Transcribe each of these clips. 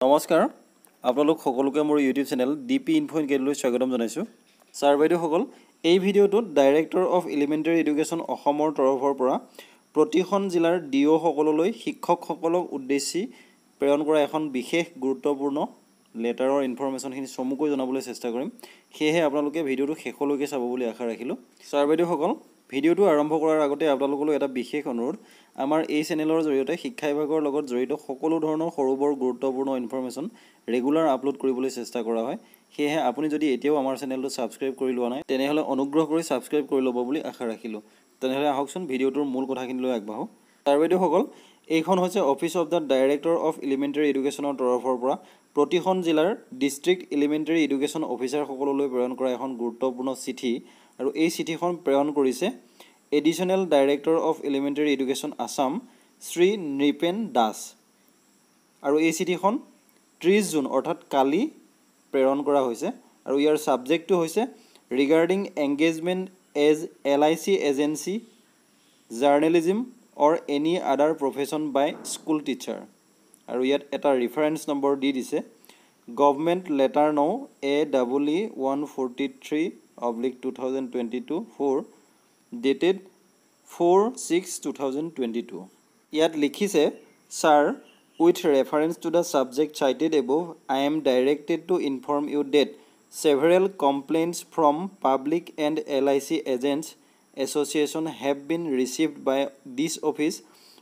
নমস্কাৰ আপোনালোক সকলোকে মোৰ YouTube channel D P info ইনকেডলৈ স্বাগতম জনাইছোঁ। ছাৰ বাইদেউসকল এই ভিডিঅ'টোত ডাইৰেক্টৰ অফ এলিমেণ্টেৰী এডুকেশ্যন অসমৰ তৰফৰ পৰা প্ৰতিখন জিলাৰ ডি অ'সকললৈ শিক্ষকসকলক উদ্দেশ্যি প্ৰেৰণ কৰা এখন বিশেষ গুৰুত্বপূৰ্ণ লেটাৰৰ ইনফৰ্মেশ্যনখিনি চমুকৈ জনাবলৈ চেষ্টা কৰিম। সেয়েহে আপোনালোকে ভিডিঅ'টো শেষলৈকে চাব বুলি আশা ৰাখিলোঁ। ছাৰ বাইদেউসকল ভিডিঅ'টো আৰম্ভ কৰাৰ আগতে আপোনালোকলৈ এটা বিশেষ অনুৰোধ। আমাৰ এই চেনেলৰ জৰিয়তে শিক্ষা বিভাগৰ লগত জড়িত সকলো ধৰণৰ সৰু বৰ গুৰুত্বপূৰ্ণ ইনফৰ্মেশ্যন ৰেগুলাৰ আপলোড কৰিবলৈ চেষ্টা কৰা হয়। সেয়েহে আপুনি যদি এতিয়াও আমাৰ চেনেলটো ছাবস্ক্ৰাইব কৰি লোৱা নাই তেনেহ'লে অনুগ্ৰহ কৰি ছাবস্ক্ৰাইব কৰি ল'ব বুলি আশা ৰাখিলোঁ। তেনেহ'লে আহকচোন ভিডিঅ'টোৰ মূল কথাখিনিলৈ আগবাঢ়োঁ। তাৰ বাইদেউসকল এইখন হৈছে office of the director of elementary এডুকেশ্যনৰ তৰফৰ পৰা প্ৰতিখন জিলাৰ ডিষ্ট্ৰিক্ট এলিমেণ্টেৰী এডুকেশ্যন অফিচাৰসকললৈ প্ৰেৰণ কৰা এখন গুৰুত্বপূৰ্ণ চিঠি। আৰু এই চিঠিখন প্ৰেৰণ কৰিছে additional director of elementary education Assam Shri Nripen Das আৰু এই চিঠিখন ত্ৰিছ জুন অৰ্থাৎ কালি প্ৰেৰণ কৰা হৈছে। আৰু ইয়াৰ ছাবজেক্টটো হৈছে regarding engagement as L I C agency journalism or any other profession by school teacher আৰু ইয়াত এটা ৰিফাৰেঞ্চ নম্বৰ দি দিছে government letter no A double E one forty three oblique two thousand twenty two four dated four six two thousand twenty two ইয়াত লিখিছে sir with reference to the subject cited above I am directed to inform you that several complaints from public and L I C agents association have been received by this office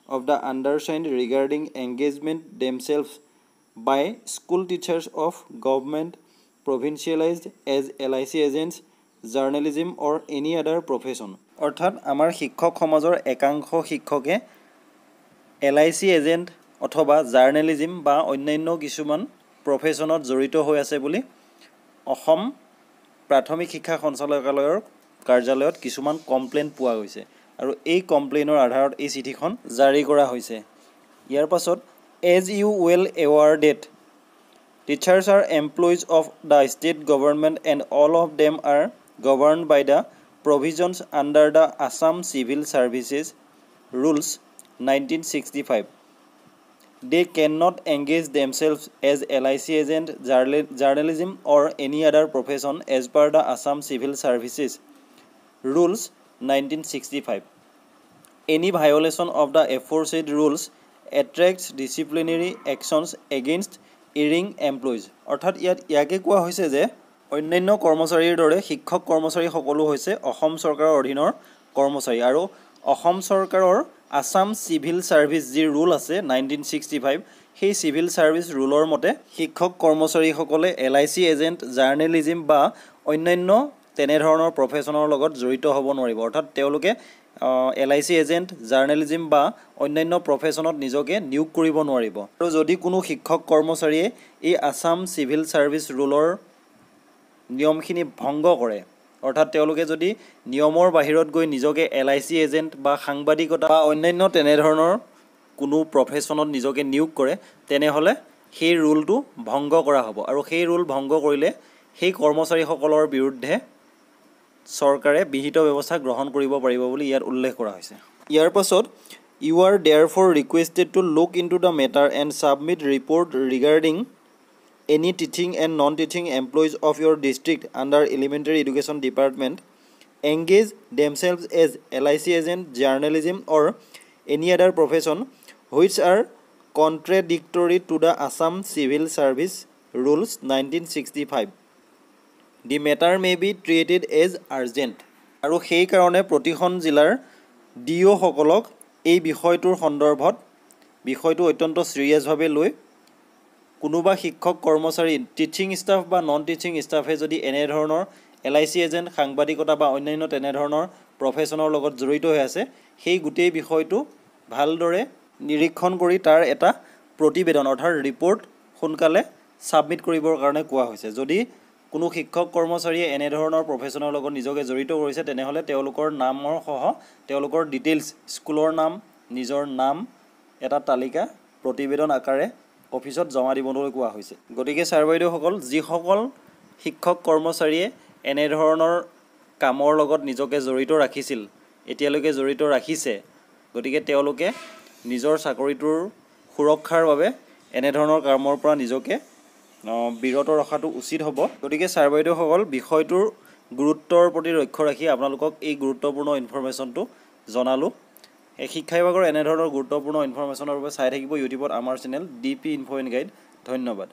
of the undersigned regarding engagement themselves by school teachers of government provincialized as LIC agents, journalism or any other profession. অৰ্থাৎ আমাৰ শিক্ষক সমাজৰ একাংশ শিক্ষকে L I C agent অথবা journalism বা অন্যান্য কিছুমান প্ৰফেশ্যনত জড়িত হৈ আছে বুলি অসম প্ৰাথমিক শিক্ষা সঞ্চালকালয়ৰ কাৰ্যালয়ত কিছুমান কমপ্লেইন পোৱা গৈছে আৰু এই কমপ্লেইনৰ আধাৰত এই চিঠিখন জাৰি কৰা হৈছে ইয়াৰ পাছত as you well awarded teachers are employees of the state government and all of them are the Assam civil services rules nineteen sixty five they can not engage themselves as L I C agent journalism or any other profession as per the Assam civil services rules 1965. Any violation of the aforesaid rules attracts disciplinary actions against erring employees. অৰ্থাৎ ইয়াত ইয়াকে কোৱা হৈছে যে অন্যান্য কৰ্মচাৰীৰ দৰে শিক্ষক কৰ্মচাৰীসকলো হৈছে অসম চৰকাৰৰ অধীনৰ কৰ্মচাৰী। আৰু অসম চৰকাৰৰ আছাম চিভিল ছাৰ্ভিচ যি ৰুল আছে নাইনটিন ছিক্সটি ফাইভ সেই চিভিল ছাৰ্ভিচ ৰুলৰ মতে শিক্ষক কৰ্মচাৰীসকলে L I C agent journalism বা অন্যান্য তেনেধৰণৰ প্ৰফেশ্যনৰ লগত জড়িত হ'ব নোৱাৰিব। অৰ্থাৎ তেওঁলোকে L I C agent journalism বা অন্যান্য প্ৰফেশ্যনত নিজকে নিয়োগ কৰিব নোৱাৰিব। আৰু যদি কোনো শিক্ষক কৰ্মচাৰীয়ে এই আছাম চিভিল ছাৰ্ভিচ ৰুলৰ নিয়মখিনি ভংগ কৰে। অৰ্থাৎ তেওঁলোকে যদি নিয়মৰ বাহিৰত গৈ নিজকে এল আই চি এজেণ্ট বা সাংবাদিকতা বা অন্যান্য তেনেধৰণৰ কোনো প্ৰফেশ্যনত নিজকে নিয়োগ কৰে তেনেহ'লে সেই ৰুলটো ভংগ কৰা হ'ব। আৰু সেই ৰুল ভংগ কৰিলে সেই কৰ্মচাৰীসকলৰ বিৰুদ্ধে চৰকাৰে বিহিত ব্যৱস্থা গ্ৰহণ কৰিব পাৰিব বুলি ইয়াত উল্লেখ কৰা হৈছে। ইয়াৰ পাছত you are therefore requested to look into the matter and submit report regarding any teaching and non teaching employees of your district under elementary education department engage themselves as L I C agent journalism or any other profession which are contradictory to the Assam civil service rules nineteen sixty five the matter may be treated as urgent আৰু সেইকাৰণে প্ৰতিখন জিলাৰ D অ'সকলক এই বিষয়টোৰ সন্দৰ্ভত বিষয়টো অত্যন্ত ছিৰিয়াছভাৱে লৈ কোনোবা শিক্ষক কৰ্মচাৰী টিচিং ষ্টাফ বা নন টিচিং ষ্টাফে যদি এনেধৰণৰ এল আই চি এজেণ্ট সাংবাদিকতা বা অন্যান্য তেনেধৰণৰ প্ৰফেশ্যনৰ লগত জড়িত হৈ আছে সেই গোটেই বিষয়টো ভালদৰে নিৰীক্ষণ কৰি তাৰ এটা প্ৰতিবেদন অৰ্থাৎ ৰিপৰ্ট সোনকালে ছাবমিট কৰিবৰ কাৰণে কোৱা হৈছে। যদি কোনো শিক্ষক কৰ্মচাৰীয়ে এনেধৰণৰ প্ৰফেশ্যনৰ লগত নিজকে জড়িত কৰিছে তেনেহ'লে তেওঁলোকৰ নামৰ সহ তেওঁলোকৰ ডিটেইলছ স্কুলৰ নাম নিজৰ নাম এটা তালিকা প্ৰতিবেদন আকাৰে অফিচত জমা দিবলৈ কোৱা হৈছে। গতিকে ছাৰ বাইদেউসকল যিসকল শিক্ষক কৰ্মচাৰীয়ে এনেধৰণৰ কামৰ লগত নিজকে জড়িত ৰাখিছিল এতিয়ালৈকে জড়িত ৰাখিছে গতিকে তেওঁলোকে নিজৰ চাকৰিটোৰ সুৰক্ষাৰ বাবে এনেধৰণৰ কামৰ পৰা নিজকে বিৰত ৰখাটো উচিত হ'ব। গতিকে ছাৰ বাইদেউসকল বিষয়টোৰ গুৰুত্বৰ প্ৰতি লক্ষ্য ৰাখি আপোনালোকক এই গুৰুত্বপূৰ্ণ ইনফৰ্মেশ্যনটো জনালোঁ। শিক্ষা বিভাগৰ এনেধৰণৰ গুৰুত্বপূৰ্ণ ইনফৰ্মেশ্যনৰ বাবে চাই থাকিব ইউটিউবত আমাৰ channel D P info and guide ধন্যবাদ।